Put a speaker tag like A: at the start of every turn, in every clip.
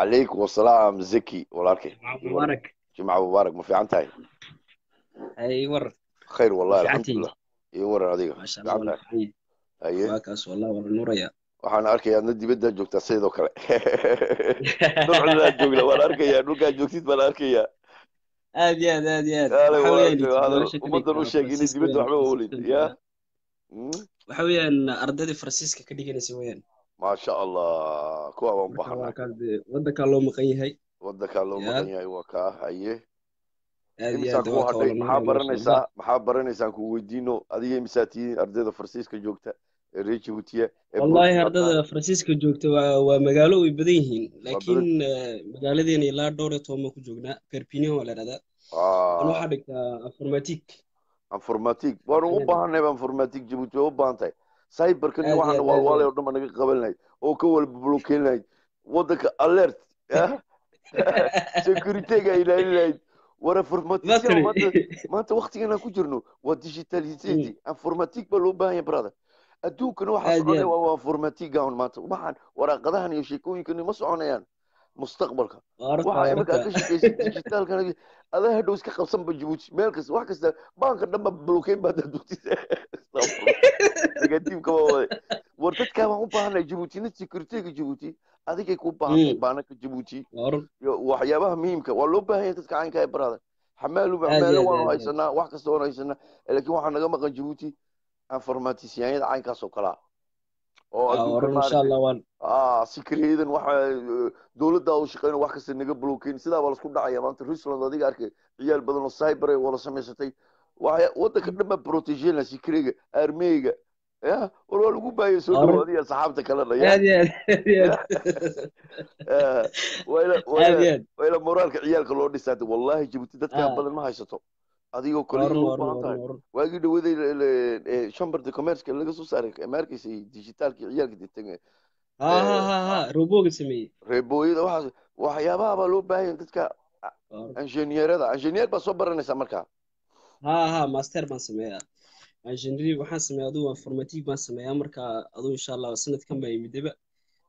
A: calaykum wasalaam zaki walaalkay
B: mubaarak
A: jimca mubaarak ma fiican tahay
B: ay war
A: khayr wallahi alxamdulilah iyo waran adiga waxaan arkayaa adna dibaddaa joogtaa sidoo kale dhulcunaa joogna waan arkayaa dhulkaa joogtid baan arkayaa
B: aad iyo aad aad iyo aad
A: ummaddan u sheeg inay dibadda waxba
B: Faransiiska
A: ya
B: waxa weeyaan ardaydii faransiiska ka dhiganaysa weeyaan
A: maasha allah kuwa baan
B: dee wadankaa loo maqan yahay.
A: Wadankaa loo maqan yahay waa kaa haye. Kuu hadhay maxaa baranaysaa maxaa baranaysaan ku weydiino? Adiga imisaa tihiin ardayda faransiiska joogta ee reer jabuutiya ee
B: wallahi ardada faransiiska joogta waa waa magaalo way badan yihiin. Laakiin eh, magaaladeena ilaa dhowr iyo toban ku joognaa perpignan waa la dhahdaa
A: Ah,
B: waxaa dhigtaa informatique.
A: Informatic waanu u baahanay ba informatic jabuuti waa u baahan tahay iyo waxaana
B: aad
A: oo dhan ba naga qaban lahayd oo ka walba blokeyn lahayd wadanka alert ya securityga ilaalin lahayd. War informaticien
B: Battery.
A: maanta maanta waktigan aan ku jirno waa digitalisati informatic baa loo baahan yahay brother. Adduunkana waxa
B: Aad iyo
A: soconaya waa informatic gown maanta. Waxaan waraaqadahan iyo sheekooyinkan ma soconayaan mustaqbalka aad ka shaqaysid adaa hadhow iska qabsanba jabuuti meel kasta wax kasta baanka dhanba blokeyn baad waday war dadkaa baan u baahanay jabuutina securityga jabuuti adigay ku baahantahay
B: Mm.
A: baanaka jabuuti waxyaabaha muhiimka waa loo baahan yahay dadka caynka ee xamaalu
B: iyo
A: xamaalo waanu haysanaa wax kasta waanu haysanaa laakiin waxaa naga maqan jabuuti informatisiyanyada caynkaas oo kalaa oo
B: Ah,
A: ah waxa eh, dowladda uu shaqeyna wax kasta naga blokeyn sidaa baa lasku dhacaya maanta. Rusland adiga arkay ciyaal badan oo cyber ay wada samaysatay. Waxa wadanka dhan baa protegena sikriga armeyga ya war waa lagu baayay soo dhawo adiga saxaabta kalena Eh, waa ila moraalka ciyaalka loo dhisaatay. Wallahi jabuuti dadkaa
B: Ah.
A: badan ma haysato adigoo
B: warun
A: waagii dhawaday chamber commerce laga soo saaray markaysa digitaalka ciyaalka
B: sameeyey
A: reebooyada waxaas waxyaabaha baa loo baahan yahay dadka injineerada injineer baa soo baranaysaa markaa
B: ha ha master baan sameeyaa engineering waxaan sameeyaa adugu informatique baan sameeyaa marka adugu insha allah sanadkan baa imidaba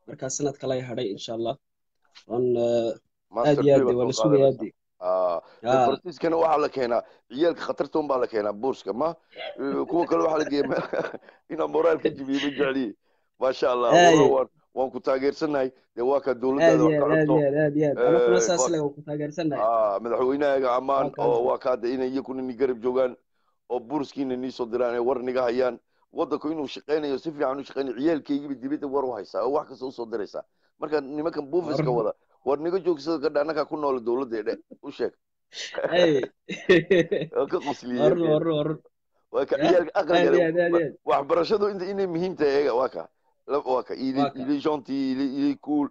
B: marka sanad kale ay hadhay insha allah eh, aad iyo aad waa la sugayaa
A: qaadanaysaa faransiiskana waxaa la keenaa ciyaalka khatarta un baa la keenaa buurska ma kuwa kale waxaa la geeya inaa moraalka jibiyo ma jecliye maasha allah waan ku taageersanahay dee waa kaa
B: aad
A: dowladdaada
B: iyo
A: wax ka madaxweynahaaga ammaan oo waa kaa de inay iyakuna ni garab joogaan oo buurskiina nii soo diraan ee war niga hayaan wadanku inuu shaqaynayo si fiican u shaqaynayo ciyaalkaygiiba dibadda war u haysaa oo wax kasta u soo diraysaa marka nimankan buufiska wada war niga joogsada gadha annagaa ku noola dowladda dhe u sheeg waa ka waa ciyaalka waxbarashadu inay muhiim tahay eega waa ka waa ka ili ili gentil ili ili cool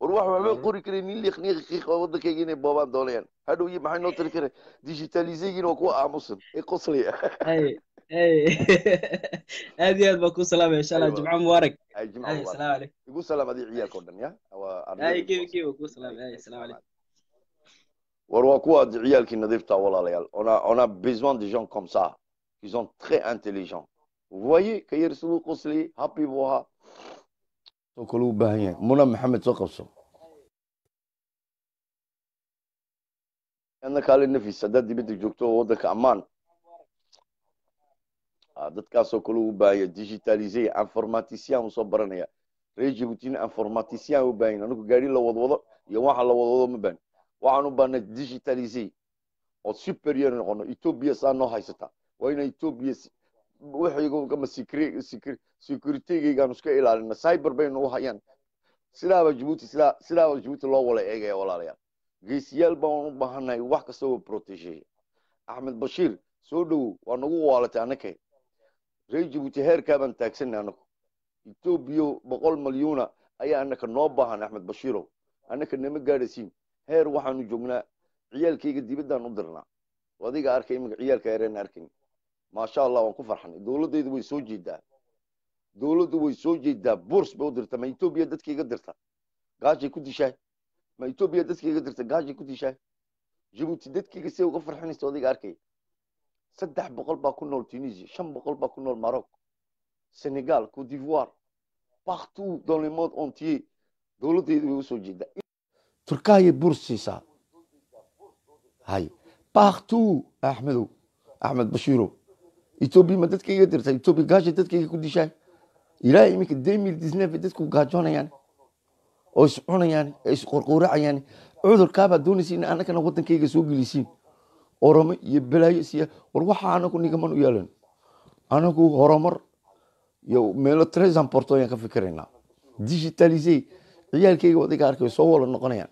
A: war wax waxba qori karin nin liiq niiq qiiq oo wadankayga inay boobaan doonayaan hadhow iyo maxay noo tiri kareen digitalisegiina waa kuwa aamusan ee qoslaya
B: ay ay aad iyo aad baan ku salaamaya insha allah jimco mubaarak salaamu calaykum
A: igu salaam adii ciyaalka oo dhan ya
B: waan ku
A: ay
B: salaamu calaykum
A: war waa kuwa ciyaalkii nadiifta walaalayaal on a on a besoin de gens comme ça qui sont très intelligents. Vous voyez ka yar siduu qosliyey happy buu ahaa soo kale u baahan yahay. Muna maxamed soo qabso. Adna kaale nafis haddaad dibadda joogto oo waddanka ammaan. Ah, dadkaasoo kale u baahan yahay digitalisé informaticien uu soo baranaya. Reer jabuutina informaticien u baahan yahay anigu gaari la wadwado iyo waxa la wadwado ma baahan waxaan u baahnay digitalisé oo superior noqono. Ethiopia saa noo haysata. Waa ina ethiopia waxaygama securitygaygaanu iska ilaalina cyber bay nagu hayaan. Sidaaba jabuuti sidaa sidaaba jabuuti loo wala eegaya walaalayaal. Geesiyaal baan u baahannahay wax kasta oo protegeya axmed bashiir soo dhowow waa nagu waalatay annake reer jabuuti heerkaa baan taagsanay annagu etoobiya boqol malyuuna ayaa annaka noo baahan axmed bashiirow annaka nama gaadhasiin heer waxaanu joognaa. Ciyaalkayga dibaddaan u dirnaa. Adiga arkay iminka ciyaalka yareen arkayn maasha allah waan ku farxanay dowladdaydu way soo jeedaa dowladdu way soo jeedaa burs bay u dirta ma etoobiya dadkayga dirta gaajay ku dishaay ma etoobiya dadkayga dirta gaajay ku dishaay jabuuti dadkayga see uga farxinaysa adiga arkay. Saddex boqol baa ku nool tunisia shan boqol baa ku nool maroc senegal cote d'ivoire. Partout dans le monde way u soo jeedaa turkaayay burs siisaa. Hay baaktuu axmedow axmed bashiirow etoobiya ma dadkayga dirta etoobiya gaasha dadkayga ku dishaay ilaahay iminka demil disneef dadku gaajoonayaan oo is ee is qorqooracayaan cudurkaabaa doonaysa in waddankayga soo gelisiin oromo iyo balaayo siya war waxa anagu nigaman u yeelan anagu horumar iyo meelo tresamporto ayaan ka fikiraynaa digitalisey ciyaalkayga wadayga arkay soo wala noqonayaan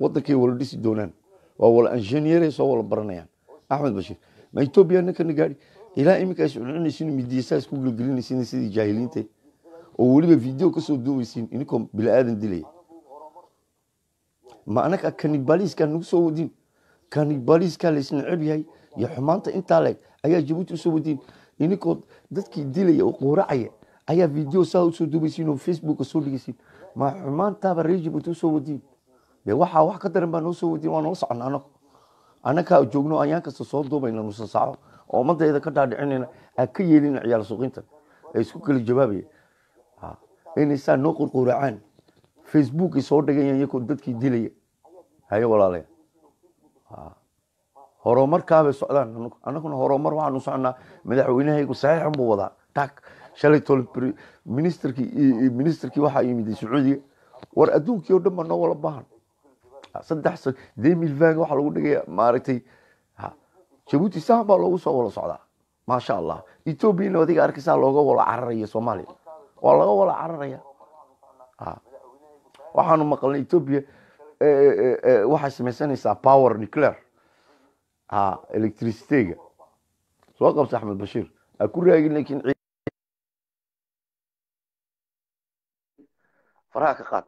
A: waddankay wala dhisi doonaan waa wala injineeray soo wala baranayaan axmed bashiir ma etoobiya ninkana gaadhi ilaa iminka is cununaysin midiyasaa isku gelgelinaysin sidii jaahiliinta oo weliba video ka soo duubaysiin ininkoo bilaadan dilaya ma anaga kanibaliiskaa nagu soo wadiin kanibaliiskaa laysnacab yahay iyo xumaanta intaa leeg ayaa jabuuti u soo wadiin ininkoo dadkii dilaya oo quuracaya ayaa video saa u soo duubaysiin oo facebooka soo dhigaysiin ma xumaantaaba reer jabuuti u soo wadiin de waxaa wax ka daran baa noo soo wadiin waa noola socona anagu annagaa joogno ayaan soo duubayna nusa oo ummadayda ka dhaadhicinayna aan ka yeelina ciyaal suuqinta ee isku kala jawaabaya inay saa noo qurquracaan. Facebookay soo dhigayaan iyakoo dadkii dilaya. Haye walaalaya horumarkaabay socdaan. Annaguna horumar waxaanu socnaa madaxweynahaygu saxiixan buu wadaa. Tak shalay tole ministerkii ministerkii waxaa yimid sacuudiga. War adduunkii oo dhan baa noo wala baahan. Saddex demil vang waxaa lagu dhigaya maaragtay jabuuti baa loogu soo wala socdaa maasha allah ethoobiana adiga arkaysaa looga wala cararaya soomaaliya waa laga wala cararaya waxaanu maqalnay ethoobia waxay samaysanaysaa power nuclear electricitega soo qabta axmed bashiir ha ku raagin laakiin faraha ka qaad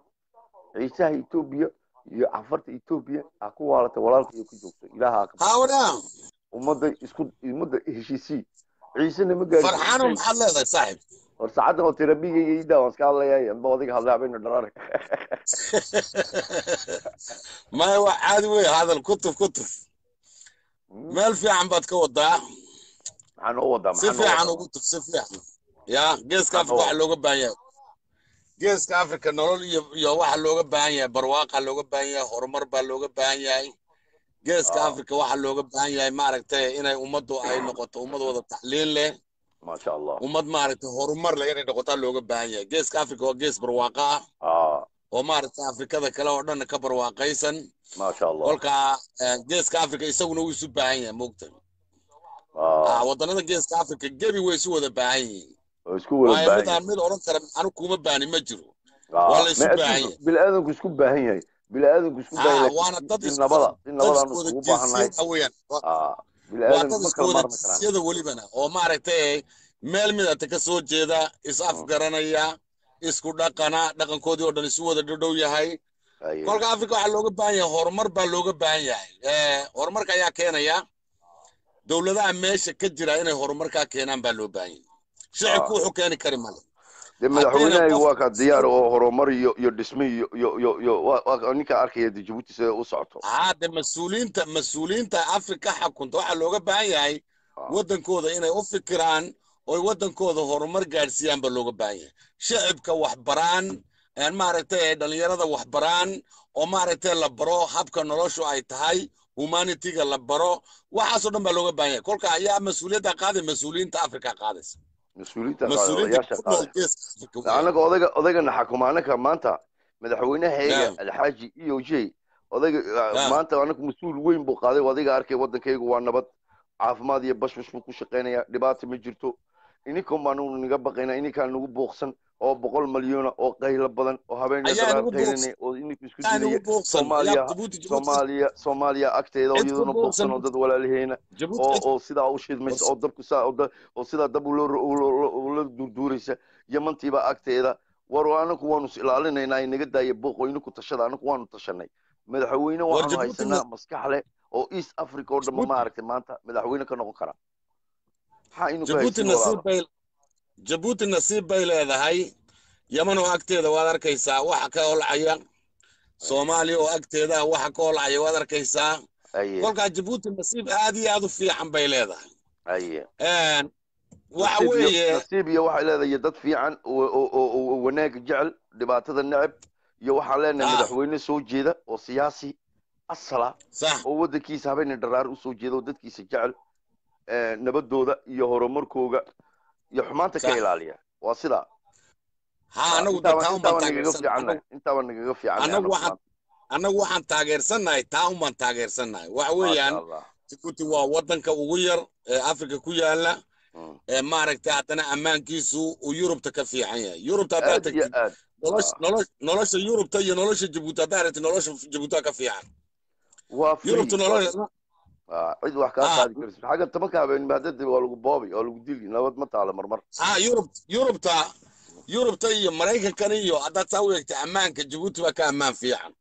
A: ciisaha ethoobia iyo cafarta ethoobia ha ku waalatay walaalka iyo ku joogto ilaaha ummadda isku ummadda heshiisii ciisena ma gaari
C: farxaano maxaad leedahay saaxib
A: war saacadda oo terabiga iyo idaa waan iska hadlayaa amba odayga hadlaabayna dharare
C: maya waa caadi wey hadal kutub kutub meel fiican baad ka wadaa
A: maxaa noo wadaa
C: si fiican ugu tuf si fiican ya geeska afrika waxa looga baahan yahay geeska afrika nolol iyo iyo waxa looga baahan yahay barwaaqa looga baahan yahay horumar baa looga baahan yahay geeska afrika waxa looga baahan yahay maaragtay inay ummaddu ay noqoto ummad wada tacliin leh.
A: Maasha allah.
C: Ummad maaragtay horumar leh inay noqotaa looga baahan yahay. Geeska afrika waa gees barwaaqa ah. Oo maaragtay afrikada kale oo dhan ka barwaaqaysan.
A: Maasha allah.
C: Kolka geeska afrika isaguna wuu isu baahan yahay moogta waddanada geeska afrika gebi way isu wada baahan yihiin. Midaan mid odhan kara anu kuma baani ma jiro. Waa la isu baahan yahay.
A: biniaadanku isku baahan yahay biniaadanku isku baahan yahay
C: waana dad welibana oo maaragtay meel midata ka soo jeeda is afgaranaya isku dhaqana dhaqankoodii oo dhan isu wada dhodhow yahay kolka afrika waxaa looga baahan yahay horumar baa looga baahan yahay horumarka ayaa keenaya dowladaha meesha ka jira inay horumarkaa keenaan baa loo baahan yahay shicibku wuxuu keeni kari male
A: dee madaxweynahaygu waa kaa diyaar oo horumar iyo iyo dhisme iyo iyo iyo iyo waa- waa ninka arkaya dee jabuuti sida u socoto.
C: Haade mas'uuliyiinta mas'uuliyiinta afrika xakunta waxaa looga baahan yahay
A: Ah.
C: waddankooda inay u fikiraan oy waddankooda horumar gaadhsiiyaan baa looga baahan yahay. Shicibka waxbaraan maaragtay dhalinyarada waxbaraan oo maaragtay la baro habka noloshu ay tahay humanitiga la baro waxaasoo dhan baa looga baahan yahay. Kolka ayaa mas'uuliyadda qaaday mas'uuliyiinta afrika qaadaysa
A: mas'uuliyiinta
C: mas'uuliyiinta
A: odayaasha
C: ku nool
A: qaada
C: geeska afrika weeyaan.
A: anaga odayga odaygana xakuma anaga maanta madaxweynahayga
C: Yeah.
A: alxaaji e o j odayga maanta anaga mas'uul weyn buu qaaday adiga arkay waddankaygu waa nabad caafimaad iyo bashbash buu ku shaqaynaya dhibaata ma jirto ininkan baanu naga baqaynaa ininkaan nagu buuqsan oo boqol malyona oo qaylo badan oo habeenka qaylinaya oo ininku isku dilaya
C: buuqsan
A: Soomaaliya- agteeda oo iyaduna buuqsan oo dad walaalaheyna oo oo sidaa u shidmaysa oo dabku saa oo da- oo sidaa dab ula durduuraysa. Yamantiiba agteeda war anaku waanu is ilaalinaynaa inaga daaya buuq oo inaku tashada anaku waanu tashanay. Madaxweyne waxaanu haysanaa
C: ma-
A: maskax leh oo east africa oo
C: Djibouti-
A: maaragtay maanta madaxweyne ka noqon kara. Maxaa inu
C: jabuuti nasiib bay leedahay. Yaman oo agteeda waad arkaysaa waxa ka holcaya soomaaliya oo agteeda waxa ka holcaya waad arkaysaa. Kolkaa jabuuti nasiib aad iyo aad u fiican bay leedahay. Waxa weeye
A: nasiib iyo waxay leedahay dad fiican oo wanaag jecel dhibaatada neceb iyo waxaan leenahay
C: Ah.
A: madaxweyne soo jeeda oo siyaasi asala oo waddankiisa habeenay dharaar u soo jeeda oo dadkiisa jecel nabadooda iyo horumarkooga iyo xumaanta ka ilaaliya. Waa sidaa
C: Annagu
A: anagu
C: waxaan- taageersannahay taa umbaan taageersannahay waxa weeyaan jibuuti waa waddanka ugu yar ee afrika ku yaalla
A: Mm.
C: ee maaragtay haddana ammaankiisu uu yurubta ka fiican yahay. Yurubta haddaad tagtid nolosha yurubta iyo nolosha jabuuti haddaad aragtid nolosha jabuuti ka fiican. Yurubta nolosha
A: cid wax kaa
C: Ah.
A: qaadi karaysa xagga tabanka habeen hadada waa lagu boobi waa lagu dili nabad ma taalo marmar.
C: Ah yurub yurubta yurubta iyo maraykankan iyo haddaad saa u eegtay ammaanka jabuuti baa ka ammaan fiican.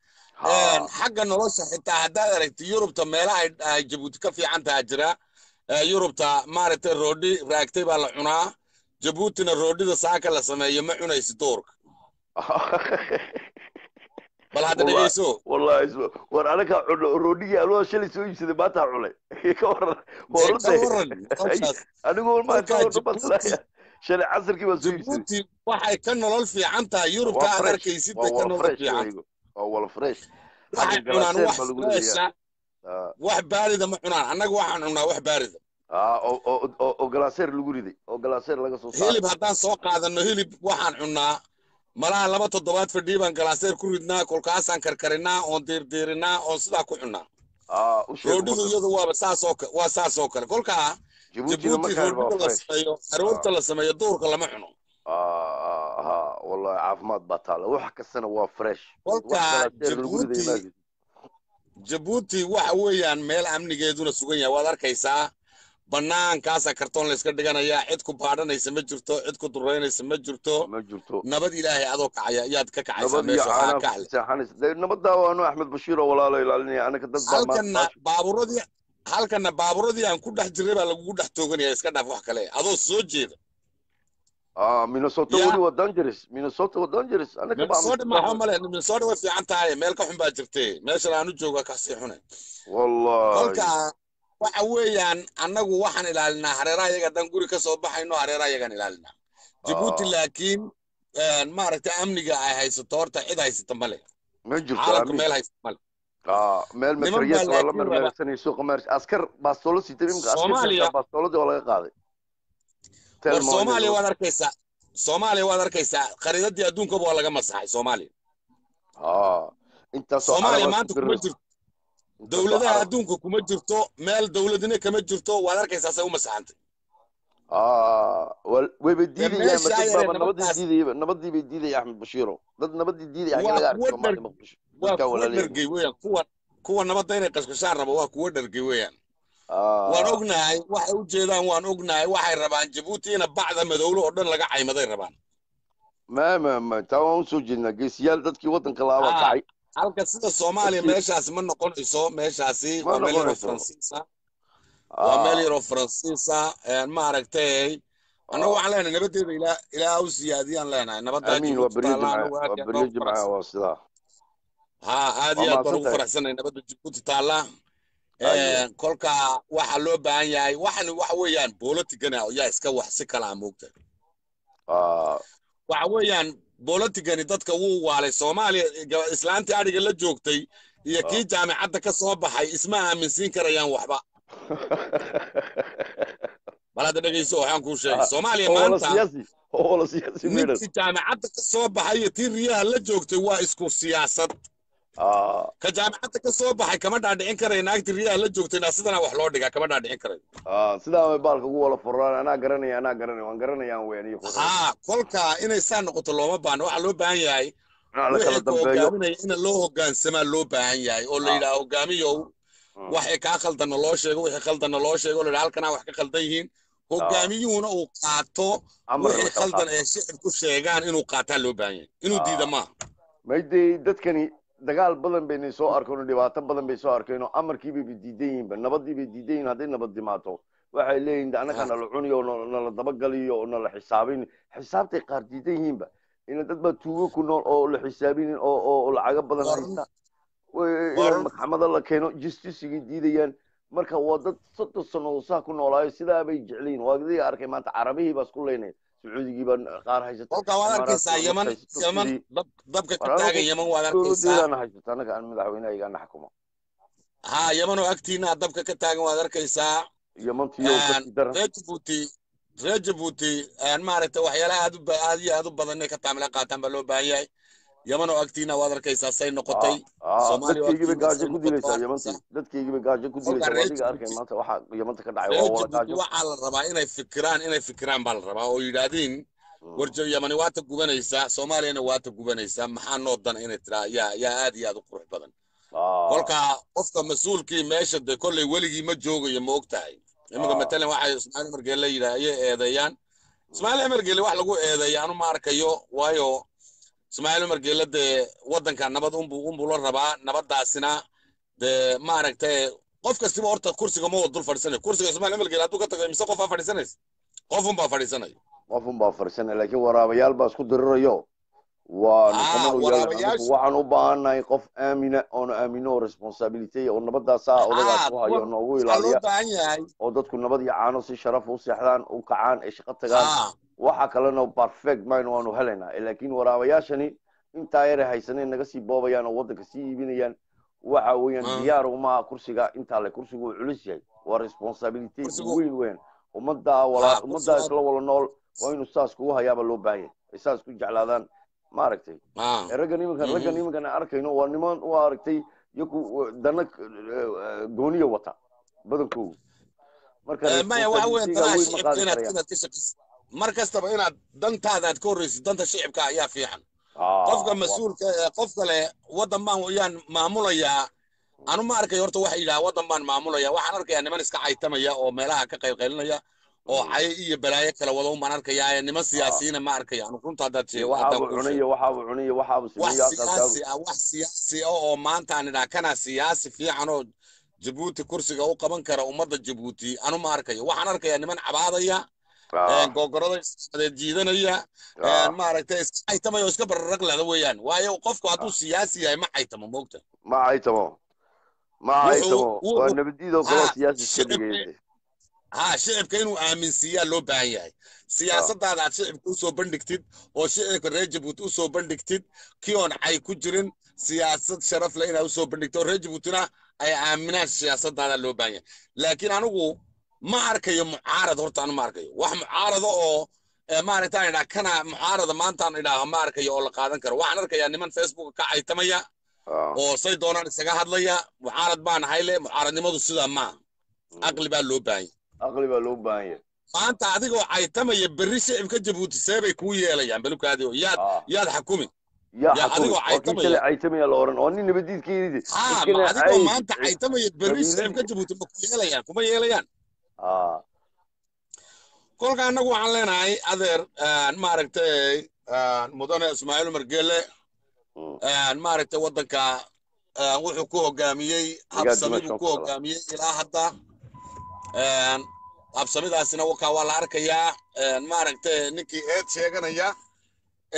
C: Xagga nolosha xitaa haddaad aragtid yurubta meelaha ay- jabuuti ka fiican taha jira. Yurubta maaragtay roodhi raagtay baa la cunaa. Jabuutina roodhida saaka la sameeyo ma cunaysi doorka bal hadda dhegeyso
A: wallahi war anaga roodhigii alwaa shalay soo iibsaday maanta cunay. Ka waran shalay casarkii baan soo iibsaday
C: waxay ka nolol fiican tahay yurubta
A: waa
C: aad arkaysid bay ka nolol fiican.
A: waa wala fresh.
C: Waxay cunaan wax
A: baa
C: freesha
A: Ah,
C: wax baarida ma cunaan. Annaga waxaan cunaa wax baarida.
A: Oo galaaseer lagu riday oo galaaseer laga soo saaray.
C: hilib haddaan soo qaadano hilib waxaan cunnaa malaha laba toddobaad fadhii baan galaaseer ku ridnaa kolkaasaan karkarinaa oon diirdiirinaa oon sidaa ku cunnaa.
A: U sheeg
C: roodhidu
A: marka.
C: iyadu waaba saasoo waa saasoo kale. Kolkaa jabuuti roodhida la sameeyo aroorta la sameeyo duurka lama cuno.
A: Ah, wallahi caafimaad baa taala. Wax kastana waa fresh. Wax
C: Kolka
A: galaaseer lagu riday
C: Djibouti-
A: maagis
C: jabuuti waxa weeyaan meel amnigeeduna sugan yahay. Waad arkaysaa bannaankaasaa kartoon layska dhiganayaa cid ku baadhanaysa ma jirto cid ku duraynaysa ma jirto. Nabad ilaahay adoo kacaya ayaad ka kacaysaa
A: nabad iyo
C: meesha waxaa
A: caanaa
C: ka
A: ku
C: xle
A: seexanaysa. Dee nabadaa waanu axmed bashiir oo walaalo ilaalinaya anaka dad baa maanta
C: halkana baaburadii halkana baaburadii aan ku dhex jiray baa lagugu dhex tooganaya iska dhaaf wax kale. Adoo soo jeeda.
A: Minnesota weli waa dangerous. Minnesota waa dangerous. Anaka baa
C: minnesota maxaa male minnesota way fiican tahay meel ka xun baa jirtay meeshan aanu jooga ka sii xune
A: wallahi
C: waxa weeyaan annagu waxaan ilaalinaa hareeraha yaga haddaan guri ka soo baxayno hareeraha yagaan ilaalinaa. Jabuuti
A: Ah.
C: laakiin maaragtay amniga ay haysato horta cid haysata male caalamka meel haysata male
A: ah meel waa la askar baastoolo askar laga qaaday.
C: War soomaaliya waad arkaysaa. Soomaaliya waad arkaysaa. Khariidadii adduunkaba waa laga masaxay soomaaliya.
A: Ah
C: soomaaliya
A: carab
C: maanta kuma jirto dowladaha adduunka kuma jirto meel dowladina kama jirto waad arkaysaa say u masaxantay
A: wayba diidayaan nabadii bay diidaya axmed bashiiro. Dad nabadii diidaya
C: kuwa
A: walaalayaal
C: dhargey weeyaan kuwa kuwa nabadda inay qashqashaan rabo waa kuwa dhargey weeyaan. Waan ognahay waxay u jeedaan waan ognahay waxay rabaan jabuuti ina bacda madowlo oo dhan laga caymaday rabaan.
A: Ma ma ma taa waan u soo jeednaa geesiyaal dadkii waddanka laaba
C: Ah.
A: kacay
C: halka sida soomaaliya meeshaasi ma noqonayso meeshaasi
A: Ma
C: waa meel yaroo faransiisa waa meel yaroo faransiisa maaragtay annagu
A: ah.
C: waxaan leenahay nabadeeda ilaa ilaa u siyaadiyaan leenahay nabadda ha aad iyo aad baan ugu faraxsanahay nabadda jabuuti taalla kolka waxaa loo baahan yahay waxan waxa weeyaan bolotigana yaa iska wax si kala a moogta
A: Ah,
C: waxa weeyaan bolotigani dadka wuu waalay soomaaliya islaantii adhiga la joogtay iyo
A: Ah.
C: kii jaamicadda ka soo baxay isma aaminsiin karayaan waxba. Bal hadda dhegeyso waxaan kuu sheegay
A: Ah,
C: soomaaliya maanta ninkii jaamicadda ka soo baxay iyo tii riyaha la joogtay waa isku siyaasad ka jaamicadda ka soo baxay kama dhaadhicin karayo naagtii riyaha la joogtayna sidana wax loo dhigaa kama dhaadhicin karayo
A: ah sidaa way baalka ugu wala furaan anaa garanaya anaa garanaya waan garanayaan weyn iyo quraan
C: haa kolka inay saa noqoto looma baahno waxaa loo baahan yahay wixii ka
A: dambeeyo
C: hogaaminaya in loo hogaansamaa loo baahan yahay oo la yidhaha hogaamiyow waxay kaa khaldanna loo sheego wixii khaldanna loo sheego la yidhaha halkanaa wax ka khaldan yihiin hogaamiyuhuna uu qaato wixii khaldan ee shicibku sheegaan inuu qaataa loo baahan yahay inuu diida maaha
A: maydee dadkani dagaal badan baynay soo arkeen oo dhibaato badan bay soo arkeen oo amarkii bay diidan yihiinba nabadii bay diidan yihiin hadday nabad dimaato waxay leeyihiin de annaga
C: Ah.
A: nala cuniyo oo nala dabagaliyo oo nala xisaabin xisaabtay qaar diidan yihiinba ina dad baa tuugo ku nool oo la xisaabinin oo lacago badan haysta maxkamado la keeno justisigay diidayaan marka waa dad soddon sano oo saa ku noolaayo sidaa bay jecliin waa adiga arkay maanta carabihii baa isku leynaya sacuudigii baa qaar haysata
C: kolkaa waad arkaysaa
A: Imaaraadka
C: yaman
A: haysato,
C: yaman
A: sidii-
C: dab dabka ka
A: War anigu
C: taagan yaman waad arkaysaa.
A: Dowladeedana haysata anaga aan madaxweynehaygaana xukumo
C: haa yaman oo agtiina dabka ka taagan waad arkaysaa.
A: Daran
C: reer jabuuti maaragtay waxyaalaha aad aad iyo aad u badan inay ka taamila qaataan baa loo baahan yahay yaman oo agtiina waad arkaysaa say noqotay kiimisa
A: gaajo ku
C: la rabaa inay fikiraan inay fikiraan baa la rabaa. Oo yidhaahdiin warjo yamani waata gubanaysaa soomaaliyana waata gubanaysaa maxaa noo dana inay tiraa yaa yaa aad iyo aad u qurux badan.
A: Ah.
C: kolkaa qofka mas'uulkii meesha de kolley weligii ma joogayo ma og tahay iminka
A: Ah.
C: matalan waxay ismaaciil margeele yidhaa ayay eedeeyaan ismaaciil margeele wax lagu eedeeya anu ma arkayo waayo ismaaciil margeele dee waddanka nabad unbu unbuu la rabaa nabadaasina dee maaragtay qof kastiba horta kursiga ma wada dul fadhiisanayo kursiga ismaaciil margeele hadduu ka tago mise qof baa fadhiisanaysa qof unbaa fadhiisanayo
A: qofun baa fadhiisanaya laakiin waraabayaal baa isku dirirayo. Waa
C: Ah,
A: waxaan u baahannahay qof aamina oona aamino oo responsibility oo nabadaasaa odagaas
C: Ah,
A: ku hayo noogu ilaaliya. oo dadku nabad iyo caano si sharaf u seexdaan u kacaan ay shaqo tagaan.
C: Ah
A: waxa kalena perfect mine waanu helaynaa laakiin waraabayaashani intaa yare haysaneen naga sii boobayaan oo waddanka sii iibinayaan waxa weeyaan
C: Ah.
A: diyaar uma kursiga intaa le kursigu culus yahay. Waa responsibility weyn weyn. Ummaddaa wala
C: Ah,
A: ummaddaa isla wala nool waa inuu saas kugu hayaaba loo baahan yahay. Ay saas ku jeclaadaan maaragtay.
C: Ah.
A: Ee raggan iminkan raggan iminkan aan arkayno waa niman u aragtay iyaku dana eh, gooniya wata badankoogu. Marka
C: Eh, waxa mar kastaba inaad dantaada aad ka horreysid danta shicibka ayaa fiican.
A: Ah,
C: qofka mas'uulka ee qofka leh waddan baan yaan maamulayaa. Anu ma arkayo horta waxay yidhaha waddan baan maamulaya waxaan arkayaa niman iska caytamaya oo meelaha ka qaybqaylinaya oo
A: Mm.
C: cay iyo balaayo kala wada un baan arkayaa. Niman siyaasiyiina ma arkaya anu runta haddaad wax siyaasi ah wax siyaasi ah oo maanta aan idhaha kana siyaasi fiican oo jabuuti kursiga u qaban kara ummadda jabuuti anu ma arkayo waxaan arkayaa niman cabaadaya
A: Ah,
C: isqadeed jiidanaya
A: ah,
C: maaragtay iska caytamaya oo iska bararag lehda weeyaan. Waayo qofku hadduu siyaasi yahay ma caytamo moogta
A: ma caytamo ma
C: Wuxuu-
A: caytamo
C: wuxuu-
A: waa nabadiidoo kaloo
C: Ah,
A: siyaasi iska
C: shicibka-
A: dhigaysa
C: ha shicibka inuu aaminsiiyaa loo baahan yahay. Siyaasadaada aad shicibka u soo bandhigtid oo shicibka reer jabuuti u soo bandhigtid kii oon cay ku jirin siyaasad sharaf leh inaad u soo bandhigtid oo reer jabuutina ay aaminaan siyaasadaada loo baahan yahay. Laakiin anigu ma arkayo mucaarad horta anu ma arkayo. Wax mucaarada oo eh, maaragtaan idhaa kana mucaarada maantaan idhaaho ma arkayo oo la qaadan karo. Waxaan arkayaa niman facebook ka caytamaya
A: Ah,
C: oo say doonaan isaga hadlaya mucaarad baan ahay le mucaaradnimadu sidaa maa aqli baa loo baahan yahay.
A: Aqli baa loo baahan yahay.
C: Maanta adigoo caytamaya berri shicibka jabuuti see bay kuu yeelayaan belukaadi yaad
A: Ah,
C: yaad xakumi. Adigoo caytamaya.
A: oo nin
C: adigoo maanta berri shicibka jabuuti ma ku yeelayaan kuma yeelayaan kolka annagu waxaan leenahay adeer maaragtay mudane ismaaciil margele
A: mm,
C: maaragtay waddanka ah, wuxuu ku hogaamiyey
A: Digaag
C: habsami
A: dumasho
C: buu ku hogaamiyey ilaa hadda. Habsamidaasina wakaa waa la arkayaa. Maaragtay ninkii eed sheeganaya.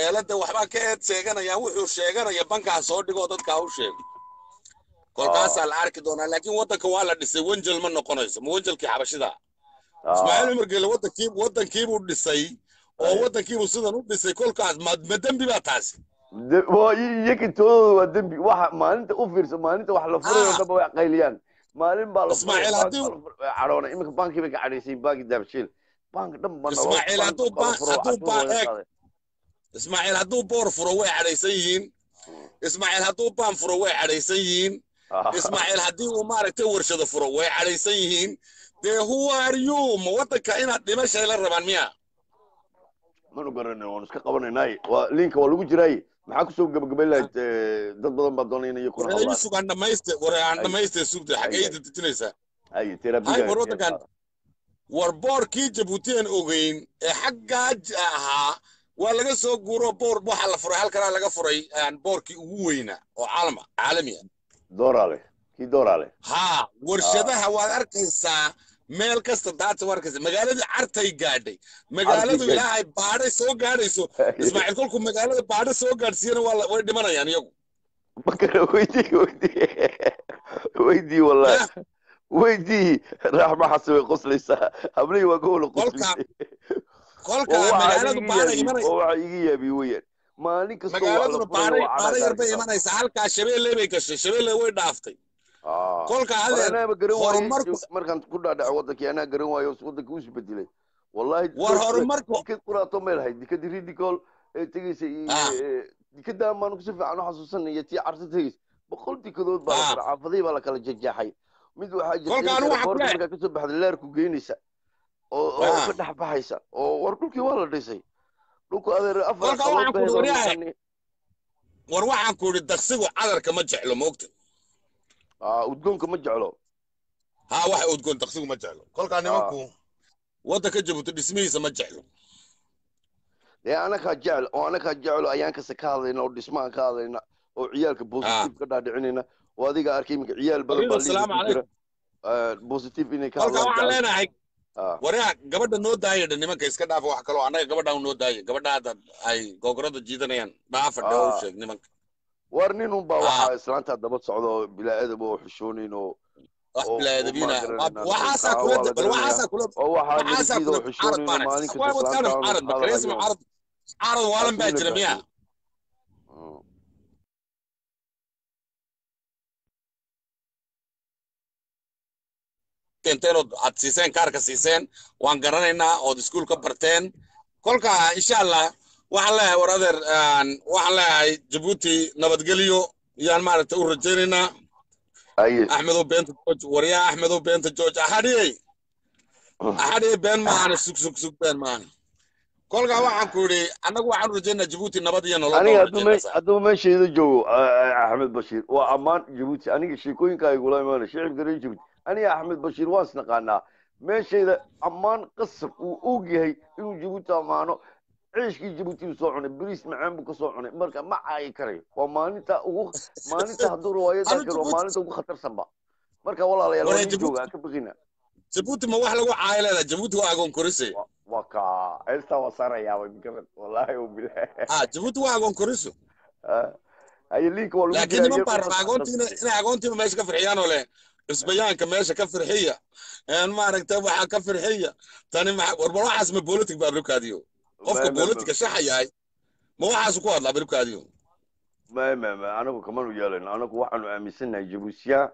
C: Eelada waxbaa ka eed sheeganaya wuxuu sheeganaya bankaa soo dhigoo dadkaa u sheego kolkaasaa la arki doonaa laakiin waddanka waa la dhisay wenjel ma noqonayso ma wenjelkii xabashida?
A: Ah,
C: ismaaciil umar geele waddankii waddankiibuu dhisay oo
A: Aye.
C: waddankiibuu sidan u dhisay kolkaas ma dembi baa taasi.
A: Iyaga toodooda waa dembi waxa maalinta u fiirsa maalinta wax la furayo
C: Ah.
A: dhanba way qayliyaan maalin baa la
C: Ismaaciil,
A: furay,
C: haddii-
A: bank baa la furay, cadhoona iminka bay ka cadhaysay banki daabshiil bank dhan
C: Ismaaciil, hadduu
A: baa
C: ismaaciil boor furo way cadhaysan yihiin. Ismaaciil hadduu baan furo way cadhaysan yihiin.
A: Ah,
C: ismaaciil haddii uu maaragtay warshado furo way cadhaysan yihiin. Dee ma waddanka inaad dhimashay la rabaan miya?
A: Manu garanay waanu iska qabanaynaay waa linka waa lagu jiraay maxaa ku soo gabagabayn lahayd eh, dad badan baa doonaya inay kuna
C: sugaan dhamayste ware aan
A: Ay.
C: dhamayste
A: Ay, ay.
C: dejinaysaa
A: ay
C: Ay,
A: terabiga
C: war waddankan war boorkii jabuuti aan ogeyn ee xaggaa ahaa waa laga soo guuro boor waxaa la furay halkanaa laga furay boorkii ugu weynaa oo caalama caalami ah haa warshadaha waad arkaysaa. Meel kasta daata waa arkaysa. Magaaladii cartay gaadhay. Magaaladu ilaahay baadhay soo gaadhayso. Ismaaciil kolkuu magaalada baadho soo gaadhsiiyana way dhimanayaan iyagu.
A: Weydii weydii. Weydii wallahi. Weydii. Raaxma xasabay qoslaysaa hablihii waa gowla
C: Kolka-
A: qoslisay
C: kolka
A: waa waxaan
C: magaaladu
A: iga
C: baara
A: yaabiye
C: imanay
A: waa waxaa iga yaabiye weeyaan maalin kasta wax la
C: magaaladuna
A: furayo
C: baara
A: waa
C: baara yar bay
A: canaagaarka
C: imanaysaa halkaa shabeelle bay gashay shabeelle way dhaaftay.
A: Ah
C: kolka
A: war
C: adeer
A: anaaba garan waaye
C: horumarku
A: markaan ku dhaadhaco wadankii anaa garan waayo wadanka uu isbedelay. Wallahi
C: war
A: dad
C: horumarku
A: dikad quraato meel hayd dikadii ridicol ee tegeysa dikada maanu si fiican u xasuusanay iyo tii carso tegeysa boqol dikadood baa la kala caafadihii baa la kala jejeexay mid waxaa jirta
C: kolka
A: iminka
C: anu waxaan ku
A: rekoorka
C: leeyahay
A: markaa ka soo baxda leerku geynaysa. Oo oo ka dhex baxaysa. Oo war dhulkii waa la dhisay
C: war waxaan ku idhi daqsigu cadarka ma jeclo moogta
A: ah udgoonka ma jeclo.
C: Haa waxa udgoon daqsigu ma jeclo. Kolkaa nimanku waddanka jabuuti dhismihiisa ma jeclo.
A: Dee anakaa jecel oo anakaa jecelo ayaan kasta ka hadlayna oo dhismahan ka hadlayna oo ciyaalka positive ka dhaadhicinayna oo adiga arkay iminka ciyaal badan baa liiga ku jira. positive inay ka hadlaan ah
C: waryaa gabadha noo daaya nimanka iska dhaafa wax kaloo annaga gabadhaan noo daaya gabadha hadda ay gogorada jiidanayaan dhaafa
A: ah
C: sheeg nimanka
A: war nin un baa
C: ah
A: waxaa islaanta daba socda oo bilaa adab oo xishoonayn oo
C: wax
A: oo oo
C: bilaadabiina
A: maa garanayna
C: waxaasaa
A: aa
C: kula
A: waa la
C: bal
A: garanaya
C: waxaasaa kula
A: oo waxaa
C: waxaasaa
A: nabadgeda oo
C: kula mucaarad
A: xishoonayno
C: baana
A: maalin kasta
C: waa wadkaana
A: islaanta aanu
C: mucaarad magaraysa
A: hadalayo
C: mucaarad mucaarad waalan baa
A: asugna
C: jira miya
A: baashay Mm.
C: Keenteen ood aad siiseen kaarka siiseen waan garanaynaa ood iskuul ka barteen kolka insha allah waxaan leeyahay war adeer aan- waxaan leeyahay jabuuti nabadgelyo yaan maaragtay u rajaynaynaa axmedow beenta george waryaa axmedow beenta george axadhiyey axadhiyey been maahan sug sug sug been maahan kolkaa waxaan ku yidhi annagu waxaan u rajaynaa jabuuti nabad iyo nolol
A: aniga
C: baan u
A: hadduu
C: rajaynaa
A: me
C: saa
A: hadduu meeshayda joogo ah, axmed bashiir waa ammaan jabuuti aniga sheekooyinka igula imaanay shicibka reer jabuuti aniga axmed bashiir waan isnaqaanaa meeshayda ammaan qasab uu og yahay inuu jabuuti ammaano ciishkii jabuuti uu soo cunay bariis macaan buu ka soo cunay. Marka ma caayi karayo waa maalinta ugu maalinta hadduu riwaayadaa karo waa maalinta ugu khatarsanba. Marka walaalayaal waa jooga ka baqina.
C: Jabuuti ma wax lagu caayo leedahay? Jabuuti waa agoon korise
A: Wa- waa ka heestaa waa saarayaa mikrofon wallaahi u bilaah
C: ha jabuuti waa agoon koriso.
A: Haye liinka waa lagu
C: laakiin niman baa raba agoontiina inay agoontiiba meesha ka firxiyaan oo leh cusbayaanka meesha ka firxiya. Een maaragtay waxaa ka firxiya. Tani ma warbar waxaas ma politic baa ablukaadiyo qofka politica shaxa yahay ma waxaasu ku hadla ablukaadiyo
A: ma ma ma anagu kamanu yeelayno anagu waxaanu aaminsannahay jabuusiya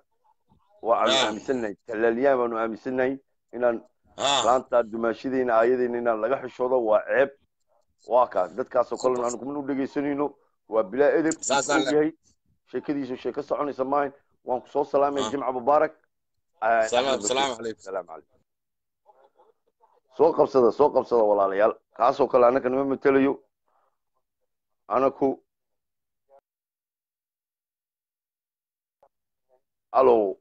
A: waxaanu
C: ah.
A: aaminsannahay talaaliyaan baanu aaminsannahay inaan
C: ah.
A: laanta dumaashadayna aayadayna inaan laga xishoodo waa ceeb. Waa kaas dadkaasoo
C: super
A: aanu kumanu dhegaysanayno waa bilaa edeb yahay? Sheekadiisu sheeko soconaysa maahan waan ku soo salaamaya jimca mubaarak soo qabsada soo qabsada walaalayaal kaasoo kale annaka nima matelayo anaku alo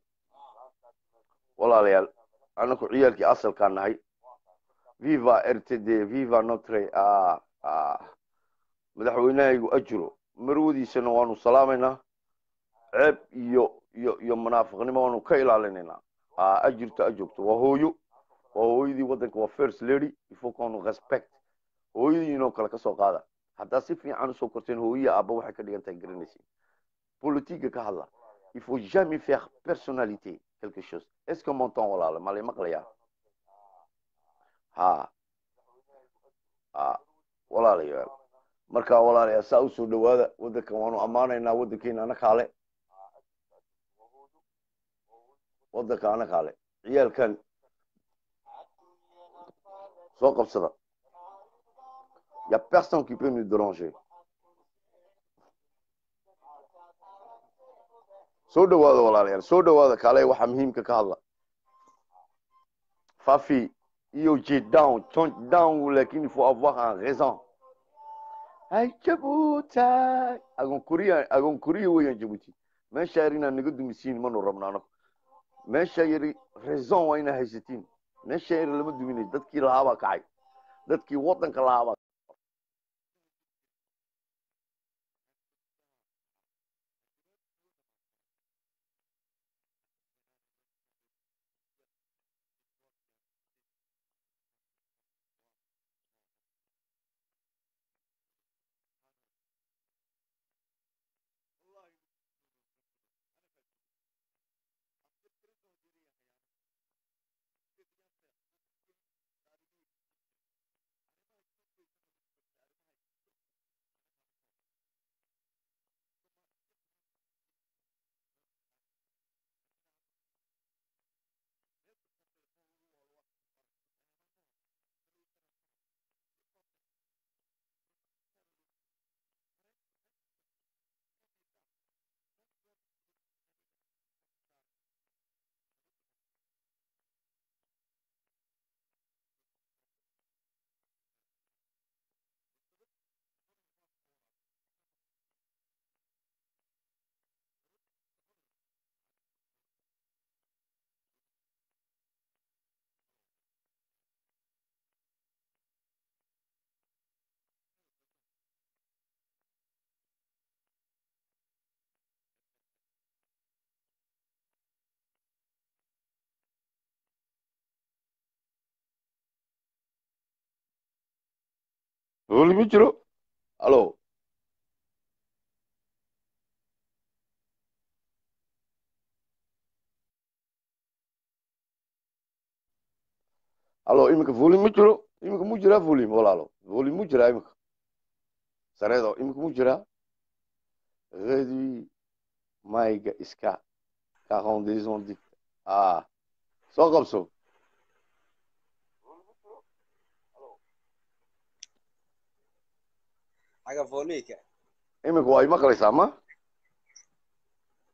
A: walaalayaal anaku ciyaalkii asalkaan nahay viva rtd viva notre ah, ah, madaxweynahaygu ajiro marwadiisana waanu salaamaynaa ceeb iyo iyo iyo munaafiqnimo waanu ka ilaalinaynaa ah, ajirto ajoogto waa hooyo. Waa hooyadii waddanka waa first lady. Ifo koonu respect hooyadiinoo kale ka soo qaada. Haddaa si fiican u soo korteen hooyiya aabba waxay ka dhigan tahay garanaysiin politique ka hadla. Il faut jamais faire personnalité quelque chose est ce que mon temps walaala ma lay maqlayaa? Ha. Ha. Walaalayaal marka walaalayaal saa u soo dhawaada waddankan waanu ammaanaynaa waddankeena ana kaale waddanka ana kaale. Ciyaalkan soo qabsada. Y a personne qui peut nous déranger. Soo dhawaada walaalayaal soo dhawaada kaale waxaa muhiimka ka hadla. Fafi iyo j down tone down laakiin il faut avoir un raison. Ay jabuuta agoon kuriya agoon kuriya weeyaan jabuuti. Meesha yar inaad naga dumisiin manu rabno anagu meesha yari raison waa inaa haysatiin. Meesha yar lama duminay dadkii lahaabaa kacay. Dadkii waddanka lahaabaa volume ma jiro alo alo iminka volume ma jiro iminka mu jiraa volume walaalo volume mu jiraa iminka sareedo iminka mu jiraa réduit mayga iska quarantaison dict ah. Soo qabso
D: xagga fooliika
A: iminka waa imaqlaysaa ma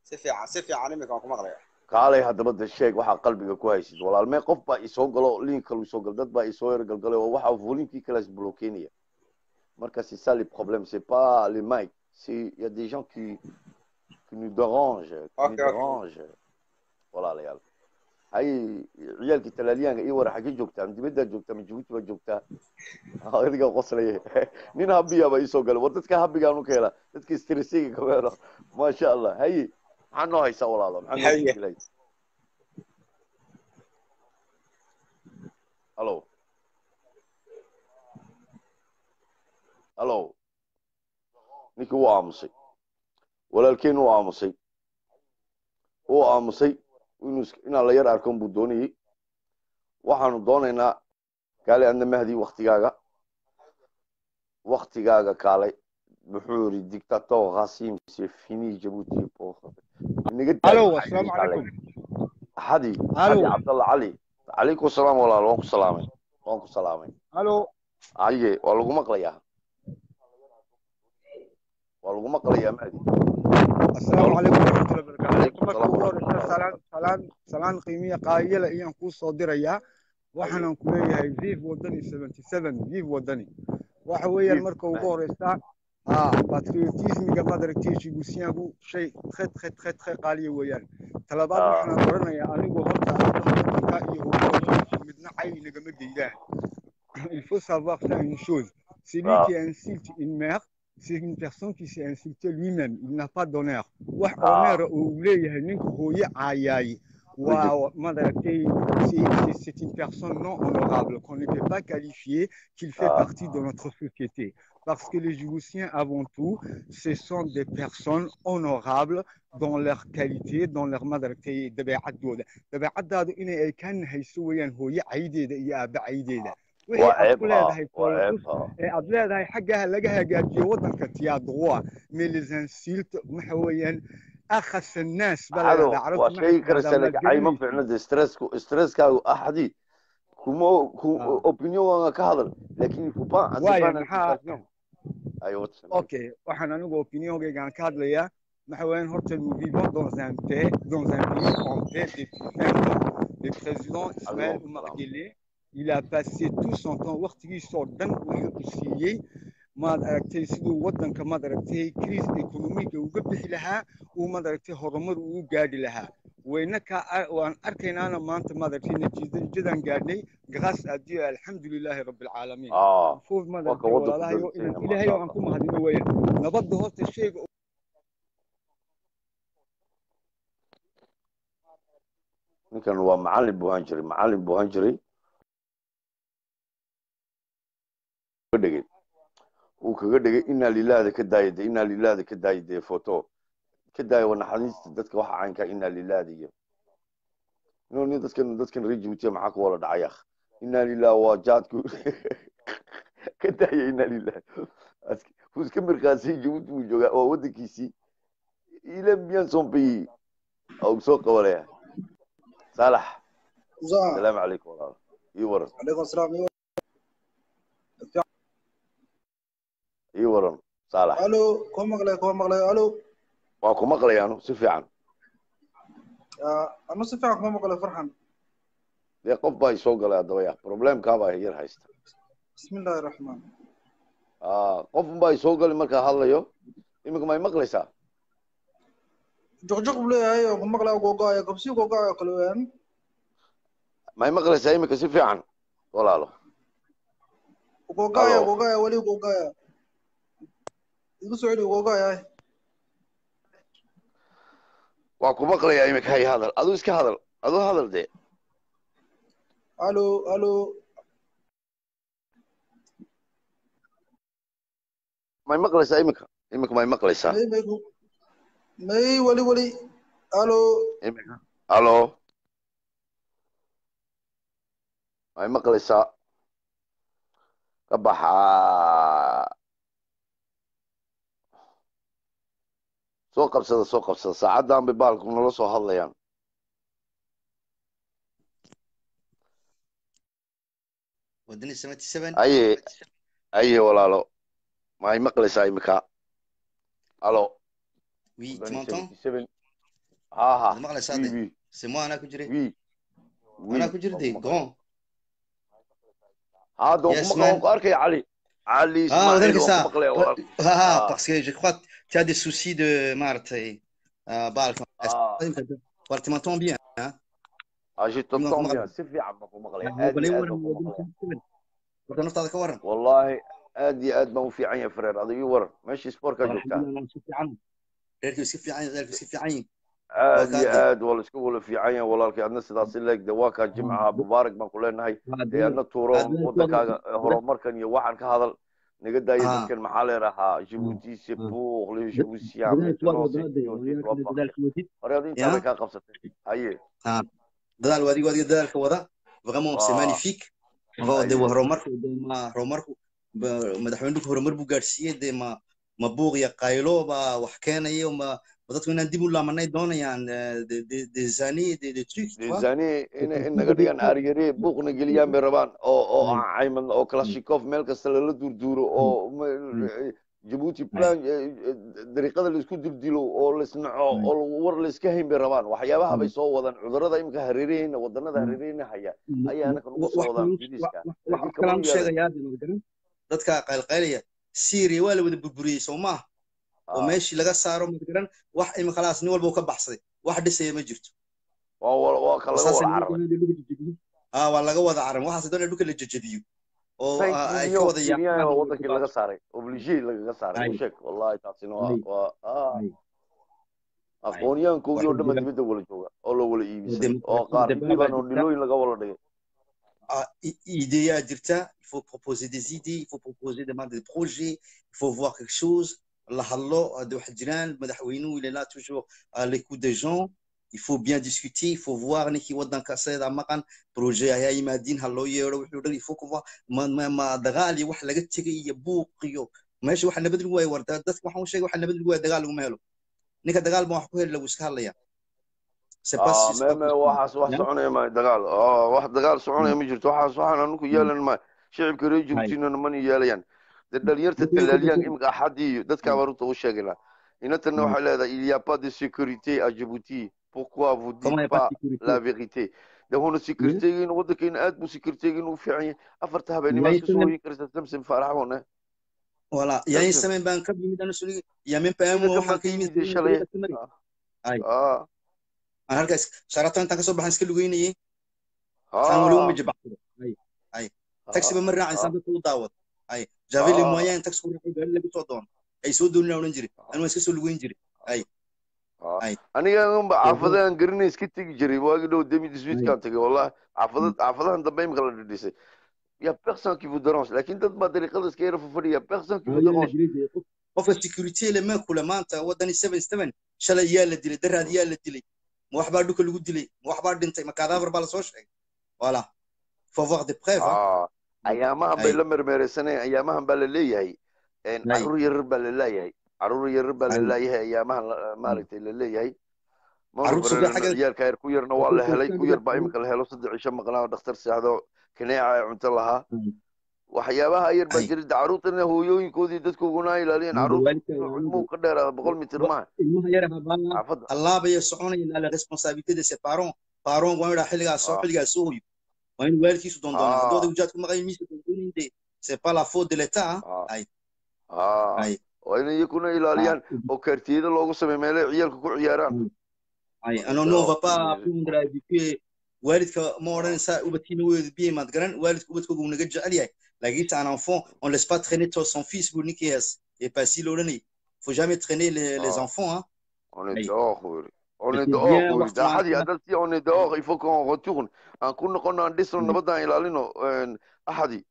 D: si fiican si fiican iminka waan ku maqlaya
A: kaalay haddaba de sheeg waxaa qalbiga ku haysid walaalmee qof baa isoo galo link kalu isoo gal dad baa isoo yar galgalay oo waxa volume-kii kala isbloqueynaya marka c'est ça le problème c'est pas les mics. C'est il y a des gens qui qui nous dérangent qui nous
D: Okay, okay.
A: dérangent. Walaalayaal hay ciyaalkii talaalyaanka iyo wara xagee joogtaa dibaddaa joogtaa ma baa joogtaa adiga qoslaya nin habiya baa isoo galay war dadka habigaanu ka helaa dadka stressiga kama helo maasha allah haye maxaa noo haysaa walaalo maxaa halo? Halo? Ninkii wuu aamusay. Walaalkeen uu aamusay. Uu aamusay inaan la yar arkan buu doonayey waxaanu doonaynaa kaale adna mahdi waktigaaga waktigaaga kaalay muxuu yiri dictator qasim sefini jabuuti hadi cabdalla cali calaykum asalaam walaal waan ku salaamay. Waan ku salaamay. Aye waa lagu maqlayaa? Waa lagu maqlayaa mahdi?
E: asalaamu
A: calaykum waraxmatullahi
E: barakatu salaan salaan qiimiya qaayala ayaan kuu soo dirayaa waxaanan ku leeyahay viv wadani seventy seven viv wadani waxa weeyaan marka ugu horeysa patriotismiga madaragtay jibusiyaagu shay khad khad khad khad qaaliya weeyaan. Talabaad waxaan oranayaa anigu horta wadanka iyo hubka midna cayni nagama geydaan. Il faut savoir faire une chose celui qui insulte une mère c'est une personne qui s'est insulté lui-même il n'a pas d'honneur
A: Ah.
E: c'est- une personne non honorable qu'on ne peut pas qualifier qu'il fait
A: Ah.
E: partie de notre société parce que les Djiboutiens avant tout ce sont des personnes honorables dans leur qualité dans leur madaragtay dabeecadooda wixii aad ku
A: ha
E: leedahay ee aad leedahay xaggaha laga hagaajiyo waddanka les insultes waxa weeyaan akhas annaas baa la
A: axado
E: yidhahdaa
A: waa
E: carabta
A: sheegi karaysaa
E: tidhahdaa
A: laakiin cay ma fiicna de stressku stresskaagu axadi kuma ku
E: Ah.
A: opinionga ka hadal laakiin what's
E: okay waxaan anigu opiniongaygaan ka hadlayaa. Waxa weeyaan horta nous vivons dans un pays dans un pays en paix depuis 20 ans le président Ismaël
A: salaam.
E: Guelleh il a passé tout son temps waqtigiisoo dhan wuxuu u siiyey maad aragtay siduu waddanka maad aragtay crise economique uga bixi lahaa uu maad aragtay horumar ugu gaadhi lahaa wayna ka waan arkaynaana maanta maad aragtay natiijadan gaadhnay à Dieu alxamdulilaahi rabbi alcaalamiin
A: ah
E: foof maad
A: waa ka
E: aragtay
A: waddanku
E: walaalahayo
A: dhalintayna
E: inaan ilaahay oo aan ku mahadino weeyaan nabadda horta shayga
A: ninkan waa macallin buu ahaan jiray macallin buu ahaan jiray dhigay. Uu kaga dhigay inaa lilaahda ka daayade inaa lilaahda ka daayade foto ka daaya waa naxariista dadka waxa caynkaa inaa lilaahda iyo. No ni dadkan dadkan reer maxaa ku wala inaa lilah waa jaadku. Ka daaya inaa lilah wuu iska mirqaasay jibuuti buu joogaa waa waddankiisii. Ila bien son pays soo qabanaya saalax. Asalaamu calaykum walaal iyo waran saalax
F: alo ku maqlay ku maqlay alo
A: waa ku maqlay si fiican
F: anu si fiican kuma maqlay farxan
A: dee qof baa isoo galay haddaba ya problemkaa yar haysta
F: bismi illahi
A: raxmaan qof baa isoo galay markaa hadlayo iminka ma maqlaysaa
F: juqjuq buu leeyahay ku maqlaa googa'aya gobsii googa'ayo kale weeyaan
A: may maqlaysaa iminka si fiican walaalo
F: googa'aya googa'aya weli googa'aya isku socod ugogayahay
A: waa ku maqlayaa imika hay hadal. Aduu iska hadal. Aduu hadal dee
F: alo alo.
A: May maqlaysaa imika imika may maqlaysaa
F: may weli weli alo.
A: Imika alo. May maqlaysaa ka baxaa soo qabsada soo qabsada. Saacaddan bay baalku nala soo hadlayaan.
G: Wadani 77
A: aye aye walaalo. May maqlaysaa iminka halo
G: oui tu
A: wadani
G: m'entends?
A: 77 ha ha.
G: Waad maqlaysaa
A: oui
G: de?
A: oui.
G: C'est moi anaa ku
A: arkaya cali cali
G: ah waad
A: ismaaciil waan ku
G: arkaysaa
A: maqlaya
G: Wa-
A: walaal
G: ha ha parce que je crois que tu as des soucis de maaragtay ah, baalka
A: ah.
G: War tu m'entends bien hein?
A: Ah je t'entends bien. Maqlaya
G: Ah,
A: aad
G: balay
A: iyo aad
G: waran
A: baan ku
G: wadani
A: maqlaya
G: 77 warka naftaada ka waran
A: wallahi aad iyo aad baan u fiican yahay freer adiga ii waran meeshii sportkaa
G: war
A: joogtaa
G: alxamdulilah waan si fiican reerkii iska fiican yahay reerkii iska fiican yihiin
A: aad
G: waa
A: iyo aad waa la isku wala fiican yahay walaalkay adna sidaas i leeg de waa kaa jimcaha mubaarak baan ku leenahay dee adna tuuro wadankaaga horumarkan iyo waxaan ka hadal naga daaya dadkan maxaa leerahaa jibuuti sepuur les jibuutiens maintenant c'est qui on dit trois parties hore ad intaa bay kaa qabsatay haye
G: dadaal waa adigo adiga dadaalka wada. Vraiment c'est
A: Ah.
G: magnifique. De
A: Aye.
G: horumarku de ma horumarku madaxweynuhu horumar buu gaadhsiiyey de ma ma buuq iyo qaylo baa wax keenaya ma ma dadku inaan dib u laamanay doonayaan eh, de-
A: in naga dhigaan aryare buuqna geliyaan bay rabaan oo oo aan caymadna oo kalashikov meel kasta lala durduuro oo jabuuti plan dariiqada la isku dildilo oo laisnaco oo war laiska hayn bay rabaan waxyaabaha bay soo wadaan cudurrada imika hareerahayna wadanada hareerahayna haya ayaa anaka nagu soo wadaan
G: dadka qaylqaylaya syria waa la wada burburiyey soo maaha oo meeshii laga saaro magaran wax ima khalaas nin walba uu ka baxsaday wax dhisaya ma jirto.
A: Waa laga wada
G: ah laga wada caram waxaas doonaya dhulka la jejebiyo. Oo ah, ay ka wada yaacaan
A: oo laga saaray. Lagaga saaray. Wallahi taasina waa ah.
G: Jira.
A: dibadda wala jooga oo la wala iibisay oo qaar oo dhilooyin laga wala dhigay.
G: Ah, idée jirta il faut proposer des idées il faut proposer des, des projets il faut voir quelque chose la hadlo de wax jiraan madaxweynuhu il est là toujours à l'écoute des gens. Il faut bien discuter il faut voir ninkii wadanka seeda maqan projet ayaa yimaadiin ha loo yeero wuxuu dhan il faut voir ma, ma, ma dagaal iyo wax laga tegay iyo buuq iyo meesha waxa nabad lagu waayo war dadka waxaan sheegay waxa nabad lagu waayo dagaal laguma helo ninka dagaal baan wax ku heli lagu iska hadlaya
A: ah waxaas wax soconaya ma dagaal ah wax dagaal soconaya ma. Jirto waxaas waxaan anugu yeelan ma shicibka reer jabuutina mana yeelayaan dee dhalinyarta talaaliyaan imika axadii iyo dadkaa baan runta u sheegayna inantana waxay leedahay il y a pas de sécurité? à Djibouti pourquoi vous dites
G: pas
A: la vérité de huna sécuritégiina wadankeena aad buu sécuritégiina u fiican yahay afarta habeennimaa iska soo hoyin karaysa samsim faaraxoone
G: Voilà, il y a une
A: Samsim
G: semaine ben quand il dans celui il y a même pas un
A: Sida
G: mois
A: ka
G: waxaan ka
A: markii
G: yimid
A: yimid shalay
G: ay
A: ah.
G: Aan halkaas sharato intaan ka soo baxan iska lugeynayay saan wali uma jibaxsado ay ay taxi ba ma raacaysan dadka u daawad ay j'avais les moyens taxi ku raacay gaari lagu soo doon ay soo doonina oran jiray anuu iska soo lugeyn jiray ay ay
A: aniga unba xaafadahan garanay iska tegi jiray waagi dhow demi diswitkaan tagay wallahi xaafada xaafadahan dambe imika la dhidhisay ya personne qui vous dérange laakiin dad baa dariiqada iska yara fafadhiya personne qui vous dérange
G: qofka security le ma kula maanta wadani 77 shalay yaa la dilay daraad yaa la dilay ma wax baa dhulka lagu dilay ma wax baa dhintay ma kadaafar baa la soo sheegay voilà. Faut avoir des preuves
A: ayaamahan bay
G: Ay.
A: la mermeereysanayaan ayaamahan baa la leeyahay
G: Ay.
A: carruur yarar baa la leeyahay carruur yarar baa la
G: Ay.
A: leeyahay ayaamahan la- maaragtay la leeyahay ciyaalka yar ku yarna waa la helay ku yar baa imika la helo saddex cisho maqnaa oo dhakhtar seexdo kaneeca ay. cunto lahaa waxyaabaha yar baa jira de carruurtana hooyooyinkoodii dadkooguna ay ilaaliyeen cilmuhu ka dheeraada boqol mitir maaha
G: allaabaya soconaya ilaa la responsabilité de ses parents parents waa inuu xilligaas soo
A: Ah.
G: xilligaas soo hoyo waa inuu waalidkiisu doondoona
A: Ah.
G: maqan miiska doondoonin de c'est pas la faute de l'état.
A: Ah. Ah, waa in iyakuna ilaaliyaan oo kaartiyada loogu sameeyo meelay ciyaalka ku ciyaaraan
G: ay ano no va pas prendre à éduquer waalidka ma odhanaysa ubadkiina weedu biye maad garan waalidka ubadkooga uu naga jecel yahay laakiin c'est un enfant. On laisse pas traîner ton- son fils buu ninkii hees et pas si l'odhanay faut jamais traîner les, les
A: Ah.
G: enfants hein.
A: On est
G: Aïe.
A: On est dehors,
G: fiican.
A: hadaltii on est dehors, il faut qu'on retourne. Aan ku noqono aan dhisno
G: Mm.
A: nabadaan ilaalino.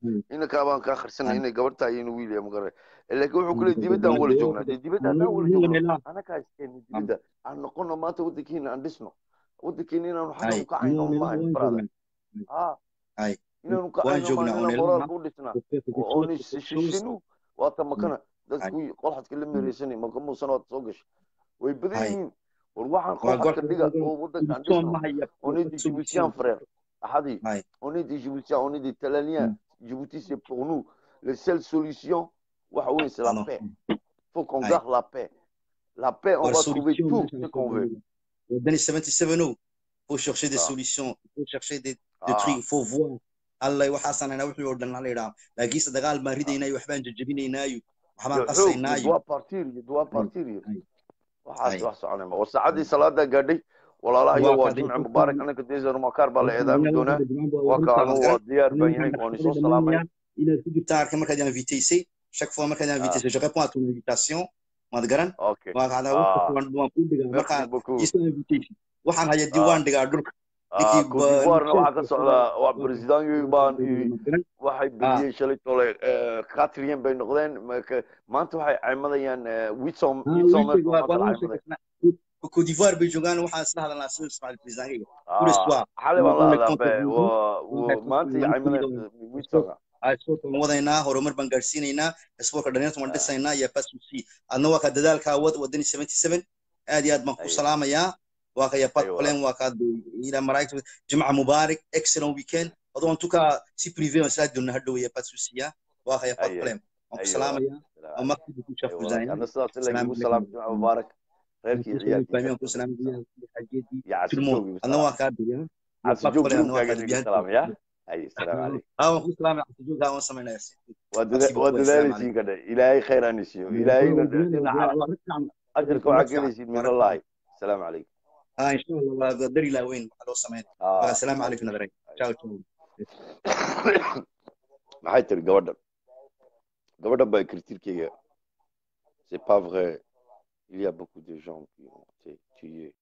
G: Mm.
A: inankaa baan kaa kharsanay
G: Ay.
A: inay gabar tahay inuu wiil yahay magare. laakiin wuxuu kule dibadaan wala joognaa dee dibadda haddaan wala joogno anakaa iskeenay dibadda aan noqono maanta waddankeena aan dhisno waddankeena inaanu xagga u kacayno maahan ah
G: Ay,
A: inaanu kacayno maahan moraalka u dhisnaa oo ni shishinu waata makana dadku qolxadka la meereysanay maka waad soo gashay way badan yihiin on est des Djiboutiens, frère. On est des Djiboutiens, on est des Talaniens. Djibouti, c'est pour nous. La seule solution, c'est la paix. Il faut qu'on garde la paix. La paix, on va trouver tout ce qu'on veut.
G: Dans les 77 il faut chercher des
A: Ah.
G: solutions, il faut chercher des,
A: Ah,
G: trucs, il faut voir. Allah waxaasanana wuxuu oo dhan la yidhaha laakiinse dagaal baan ridaynaayo waxbaan jajabinaynaayo waxbaan
A: il waxaas wax soconayma war saacadii salaada gaadhay walaalaha iyo
G: Waa
A: jimci mubaarak anaka deesan makaar baa la eedaami doonaa waa ka anugu waa diyaar baan yahay waan isoo salaamay.
G: inaad ku jirta arka markaad invitaysay chaque fois markaad invitaysay je réponds à ton invitation maad garan.
A: Ah.
G: waan kuu dhigaa.
A: Beaucoup.
G: isoo invitation. Waxaan haya diiwaan dhigaa dhulka
A: D'Ivoire-na
G: ninkii
A: waxaa ka socdaa waa
G: maad garan
A: waxay bediyeen shalay tole quatrième bay noqdeen maanta waxay caymadayaan witsom
G: d'Ivoire bay joogaan waxaan isla hadalnaa sida
A: Ah,
G: les soirs
A: xalay baan la maanta caymadeen witsomga
G: wadaynaa horumar baan gaadhsiinaynaa isboorka dhalinyarta waan dhisaynaa iyo pas souci adna waa ka dadaalkaa wad wadani 77 aad iyo aad baan ku salaamayaa waa kaya pat
A: Aywa.
G: plan waa kaa ila maraayta jimca mubaarak excellent weekend adoo antu ka si privé on sala doona hadhow ya pas souci ya waa kaya pat
A: Aywa.
G: plan waan ku
A: Aywa.
G: salaamayaa oo markii ku shaf kuzaayna
A: ana sidaas in
G: Salaam
A: lagu salaam jimca mubaarak reerkii
G: ku
A: ciyaarkii
G: ku salaamayaa xajeedii
A: ya
G: filmo
A: casijoogi
G: adna waa kaa dhigaa
A: casijoo gruubkaaga idin salaamaya ay salaam calaykum
G: ah waan ku salaamaya xajeedii waan sameynaya
A: waa
G: Merci
A: dada- waa
G: beaucoup,
A: dadaalaysiin kadhe ilaahay khayr aan isiiyo ilaahayna dhinaca ajarka waxaa gelaysiin min allahi asalaamu calaykum
G: ah insha Allah waa dari la weyn waxa loo sameeyaa
A: Ah,
G: السلام عليكم نظرين تشاو تشاو
A: maxay tiri gabadhan gabadhan baa kritirkeyga c'est pas vrai il y a beaucoup de gens qui ont été tués